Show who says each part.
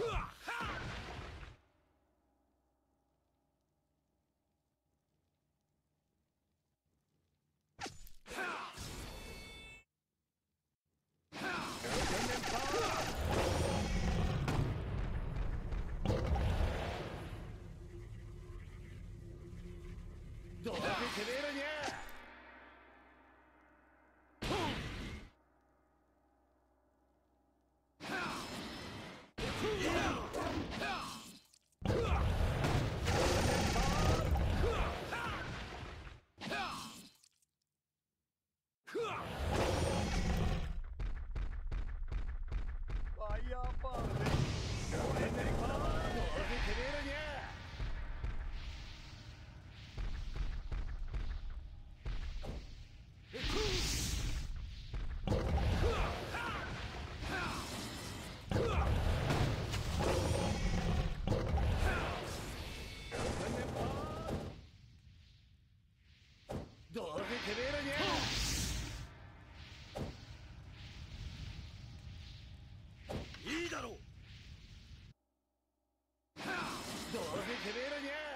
Speaker 1: 撤！走，别欺负人家。Fireball! Fireball! てめえらにゃいいだろう。どうせてめえらにゃ